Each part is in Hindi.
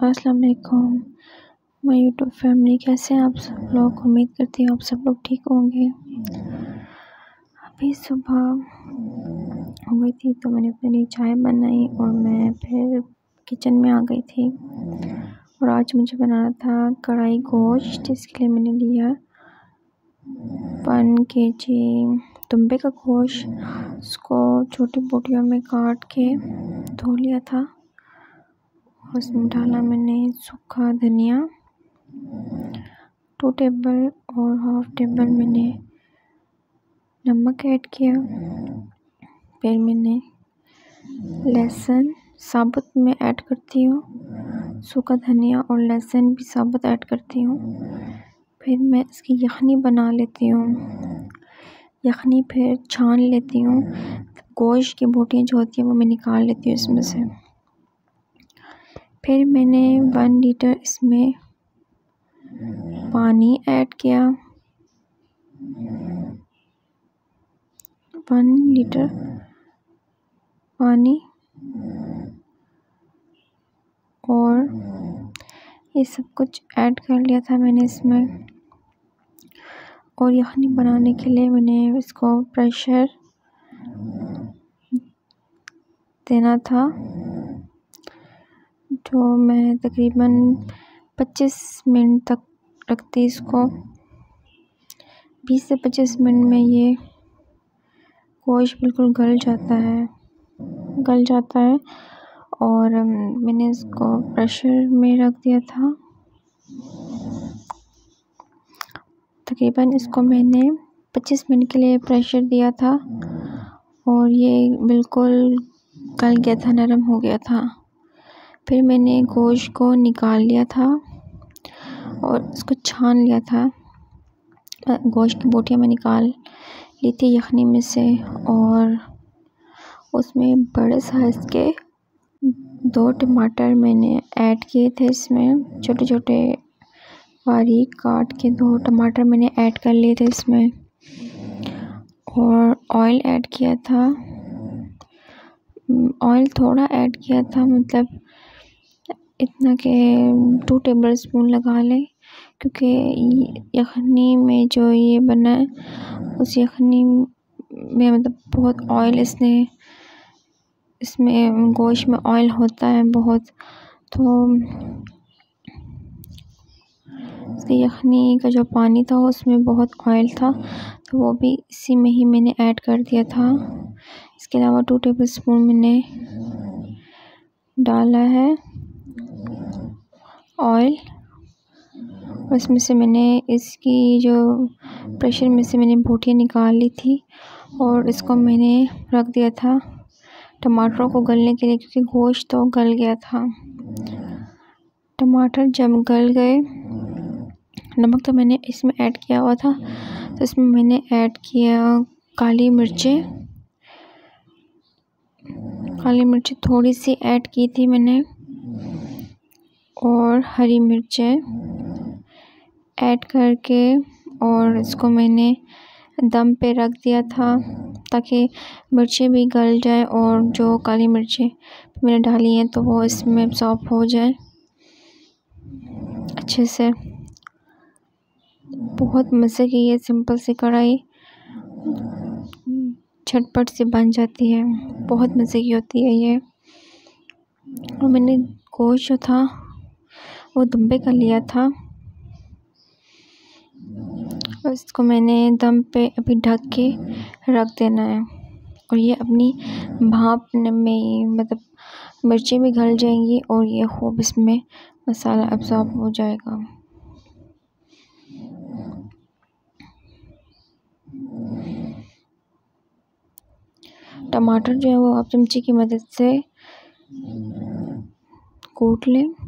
अस्सलाम वालेकुम माय यूट्यूब फैमिली, कैसे हैं आप सब लोग? उम्मीद करती हूँ आप सब लोग ठीक होंगे। अभी सुबह हो गई थी तो मैंने अपने लिए चाय बनाई और मैं फिर किचन में आ गई थी। और आज मुझे बनाना था कढ़ाई गोश्त, जिसके लिए मैंने लिया वन के जी तुम्बे का गोश्त। उसको छोटी बोटियों में काट के धो लिया था। उसमें डाला मैंने सूखा धनिया टू टेबल और हाफ़ टेबल मैंने नमक ऐड किया। फिर मैंने लहसुन साबुत में ऐड करती हूँ। सूखा धनिया और लहसुन भी साबुत ऐड करती हूँ। फिर मैं इसकी यखनी बना लेती हूँ। यखनी फिर छान लेती हूँ। गोश्त की बोटियाँ जो होती हैं वो मैं निकाल लेती हूँ इसमें से। फिर मैंने वन लीटर इसमें पानी ऐड किया। वन लीटर पानी और ये सब कुछ ऐड कर लिया था मैंने इसमें। और यखनी बनाने के लिए मैंने इसको प्रेशर देना था। तो मैं तकरीबन पच्चीस मिनट तक रखती इसको। बीस से पच्चीस मिनट में ये गोश्त बिल्कुल गल जाता है, गल जाता है और मैंने इसको प्रेशर में रख दिया था। तकरीबन इसको मैंने पच्चीस मिनट के लिए प्रेशर दिया था और ये बिल्कुल गल गया था, नरम हो गया था। फिर मैंने गोश्त को निकाल लिया था और उसको छान लिया था। गोश्त की बोटियाँ मैं निकाल ली थी यखनी में से और उसमें बड़े साइज़ के दो टमाटर मैंने ऐड किए थे। इसमें छोटे छोटे बारीक काट के दो टमाटर मैंने ऐड कर लिए थे इसमें और ऑयल ऐड किया था। ऑयल थोड़ा ऐड किया था मतलब इतना कि टू टेबल स्पून लगा लें, क्योंकि यखनी में जो ये बना है, उस यखनी में मतलब बहुत ऑयल इसने, इसमें गोश्त में ऑयल होता है बहुत तो यखनी का जो पानी था उसमें बहुत ऑयल था तो वो भी इसी में ही मैंने ऐड कर दिया था। इसके अलावा टू टेबल स्पून मैंने डाला है। ऑयल। उसमें से मैंने इसकी जो प्रेशर में से मैंने बोटियाँ निकाल ली थी और इसको मैंने रख दिया था टमाटरों को गलने के लिए क्योंकि गोश्त तो गल गया था। टमाटर जब गल गए, नमक तो मैंने इसमें ऐड किया हुआ था तो इसमें मैंने ऐड किया काली मिर्चें। काली मिर्ची थोड़ी सी ऐड की थी मैंने। और हरी मिर्चें ऐड करके और इसको मैंने दम पे रख दिया था ताकि मिर्चें भी गल जाए और जो काली मिर्चें मैंने डाली हैं तो वो इसमें सॉफ्ट हो जाए। अच्छे से। बहुत मज़े की ये सिंपल सी कढ़ाई झटपट से बन जाती है। बहुत मज़े की होती है ये। और मैंने गोश्त जो था वो दुम्बे का लिया था। और इसको मैंने दम पे अभी ढक के रख देना है। और ये अपनी भाप में मतलब मिर्चें भी गल जाएँगी और ये खूब इसमें मसाला अब्ज़ॉर्ब हो जाएगा। टमाटर जो है वो आप चमची की मदद से कूट लें।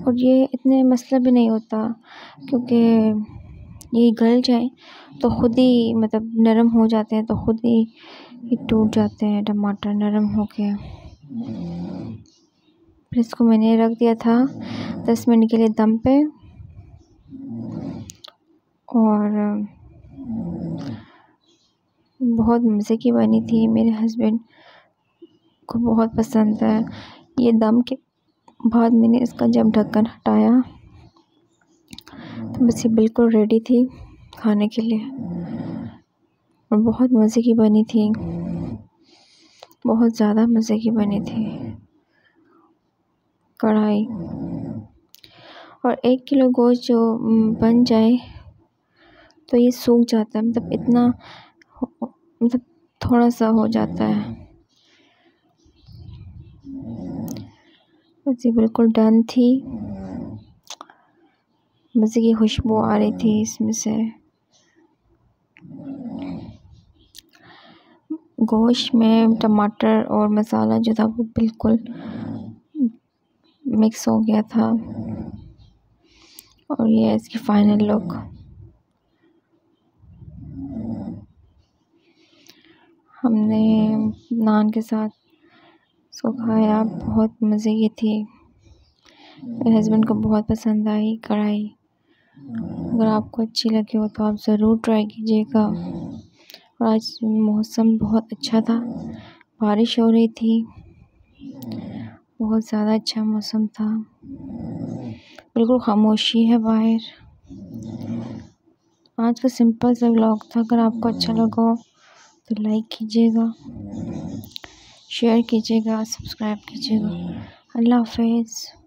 और ये इतने मसला भी नहीं होता, क्योंकि ये गल जाए तो ख़ुद ही मतलब नरम हो जाते हैं तो ख़ुद ही टूट जाते हैं टमाटर नरम हो के फिर इसको मैंने रख दिया था दस मिनट के लिए दम पे। और बहुत मज़े की बनी थी, मेरे हस्बैंड को बहुत पसंद है। ये दम के बाद मैंने इसका जब ढक्कन हटाया तो बस ये बिल्कुल रेडी थी खाने के लिए। और बहुत मज़े की बनी थी। बहुत ज़्यादा मज़े की बनी थी। कढ़ाई। और एक किलो गोश्त जो बन जाए तो ये सूख जाता है। मतलब इतना मतलब थोड़ा सा हो जाता है। जी, बिल्कुल डन थी। मज़े की खुशबू आ रही थी इसमें से। गोश्त में टमाटर और मसाला जो था वो बिल्कुल मिक्स हो गया था। और ये इसकी फ़ाइनल लुक। हमने नान के साथ इसको खाया बहुत मज़े की थी। मेरे हस्बैंड को बहुत पसंद आई, कढ़ाई। अगर आपको अच्छी लगी हो तो आप ज़रूर ट्राई कीजिएगा। और आज मौसम बहुत अच्छा था। बारिश हो रही थी। बहुत ज़्यादा अच्छा मौसम था। बिल्कुल खामोशी है बाहर। आज का सिंपल सा व्लॉग था। अगर आपको अच्छा लगा तो लाइक कीजिएगा। शेयर कीजिएगा सब्सक्राइब कीजिएगा। अल्लाह हाफिज़।